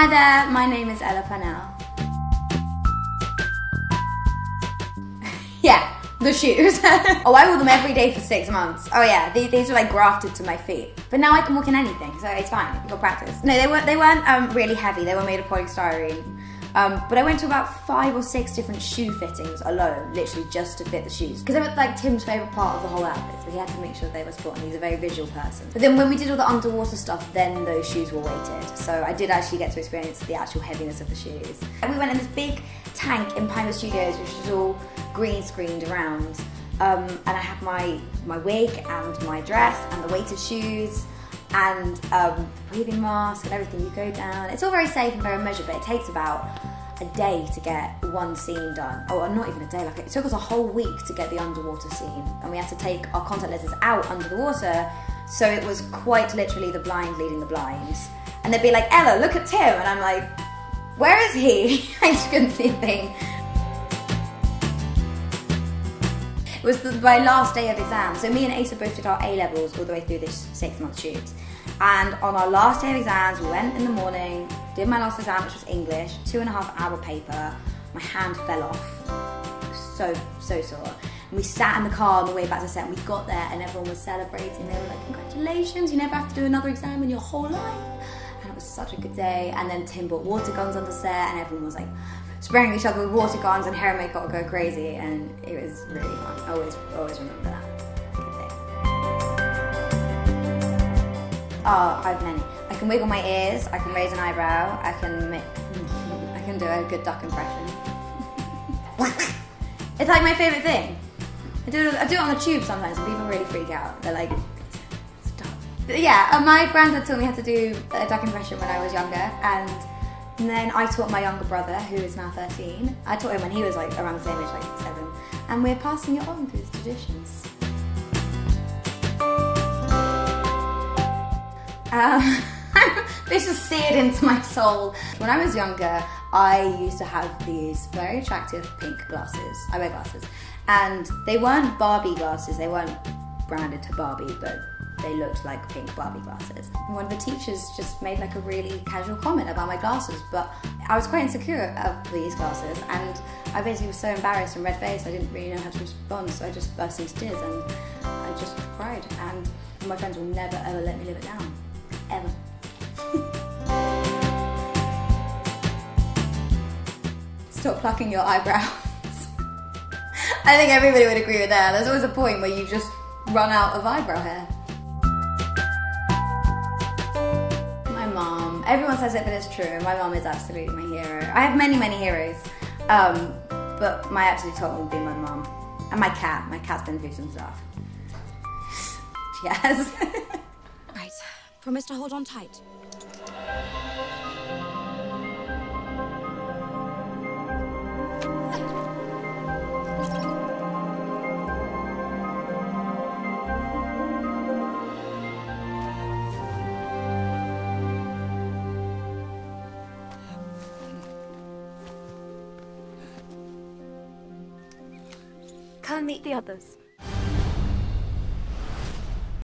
Hi there, my name is Ella Purnell. yeah, the shoes. oh, I wore them every day for six months. Oh yeah, these, these were like grafted to my feet. But now I can walk in anything, so it's fine. You got practice. No, they weren't. They weren't um, really heavy. They were made of polystyrene. Um, but I went to about five or six different shoe fittings alone, literally just to fit the shoes. Because they were like Tim's favourite part of the whole outfit, so he had to make sure they were spot, and he's a very visual person. But then when we did all the underwater stuff, then those shoes were weighted. So I did actually get to experience the actual heaviness of the shoes. And we went in this big tank in Pinewood Studios, which was all green screened around. Um, and I had my, my wig and my dress and the weighted shoes and um, breathing mask and everything. You go down. It's all very safe and very measured, but it takes about a day to get one scene done. Oh, not even a day. Like it took us a whole week to get the underwater scene, and we had to take our contact lenses out under the water. So it was quite literally the blind leading the blinds. And they'd be like, Ella, look at Tim, and I'm like, where is he? I just couldn't see a thing. It was the, my last day of exams. So me and Asa both did our A levels all the way through this six month shoot. And on our last day of exams, we went in the morning, did my last exam, which was English, two and a half hour paper. My hand fell off. So, so sore. And we sat in the car on the way back to set and we got there and everyone was celebrating. They were like, congratulations, you never have to do another exam in your whole life. And it was such a good day. And then Tim brought water guns on the set and everyone was like, spraying each other with water guns and hair and makeup go crazy and it was really fun. I always, always remember that. Oh, I have many. I can wiggle my ears, I can raise an eyebrow, I can make, I can do a good duck impression. it's like my favourite thing. I do, it, I do it on the tube sometimes and people really freak out. They're like, stop. Yeah, uh, my granddad taught me how to do a duck impression when I was younger and and then I taught my younger brother, who is now 13. I taught him when he was like around the same age, like seven. And we're passing it on through the traditions. Um, this is seared into my soul. When I was younger, I used to have these very attractive pink glasses. I wear glasses. And they weren't Barbie glasses, they weren't branded to Barbie, but they looked like pink Barbie glasses. One of the teachers just made like a really casual comment about my glasses, but I was quite insecure of these glasses and I basically was so embarrassed and red faced I didn't really know how to respond, so I just burst into tears and I just cried. And my friends will never ever let me live it down. Ever. Stop plucking your eyebrows. I think everybody would agree with that. There's always a point where you just run out of eyebrow hair. Everyone says it, but it's true. My mom is absolutely my hero. I have many, many heroes, um, but my absolute top one would be my mom and my cat. My cat's been through some stuff. Yes. right. Promise to hold on tight. Come meet the others.